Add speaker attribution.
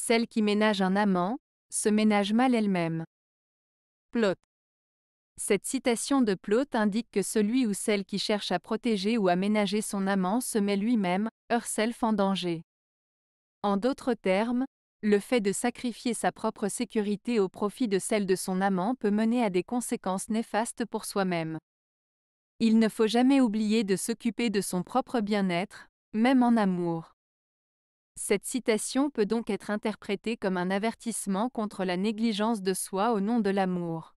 Speaker 1: Celle qui ménage un amant, se ménage mal elle-même. Plot. Cette citation de Plot indique que celui ou celle qui cherche à protéger ou à ménager son amant se met lui-même, herself en danger. En d'autres termes, le fait de sacrifier sa propre sécurité au profit de celle de son amant peut mener à des conséquences néfastes pour soi-même. Il ne faut jamais oublier de s'occuper de son propre bien-être, même en amour. Cette citation peut donc être interprétée comme un avertissement contre la négligence de soi au nom de l'amour.